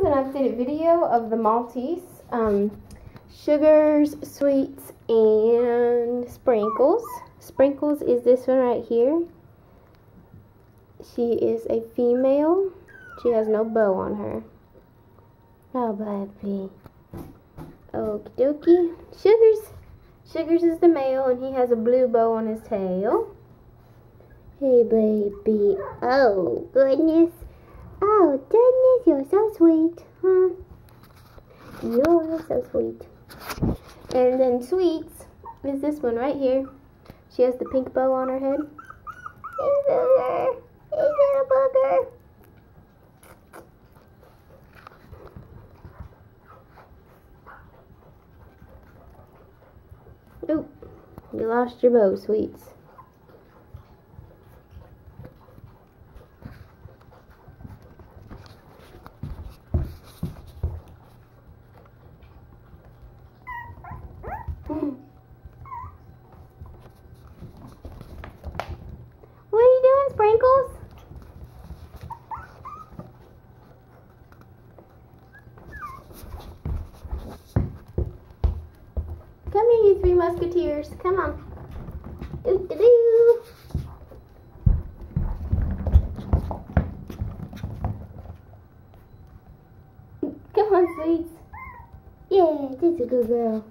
is an updated video of the Maltese. Um, Sugarz, Sweetz, and Sprinklez. Sprinklez is this one right here. She is a female. She has no bow on her. Oh, baby. Okie dokie. Sugarz. Sugarz is the male, and he has a blue bow on his tail. Hey, baby. Oh, goodness. Oh, Dennis, you're so sweet, huh? You're so sweet. And then Sweetz is this one right here. She has the pink bow on her head. Hey, booger. Hey, little booger. Oop, you lost your bow, Sweetz. What are you doing, Sprinklez? Come here, you three musketeers. Come on. Doo doo doo. Come on, Sweetz. Yeah, this is a good girl.